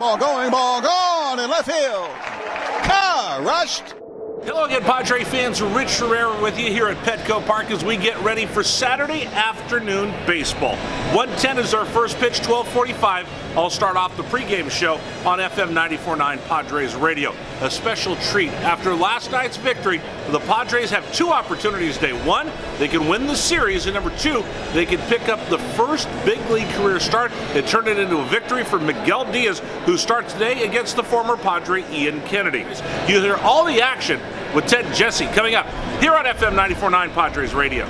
Ball going, ball gone in left field. Car rushed. Hello again, Padre fans. Rich Herrera with you here at Petco Park as we get ready for Saturday afternoon baseball. 110 is our first pitch, 1245. I'll start off the pregame show on FM 94.9 Padres Radio. A special treat. After last night's victory, the Padres have two opportunities today. One, they can win the series, and number two, they can pick up the first big league career start and turn it into a victory for Miguel Diaz, who starts today against the former Padre Ian Kennedy. You hear all the action with Ted Jesse coming up here on FM 94.9 Padres Radio.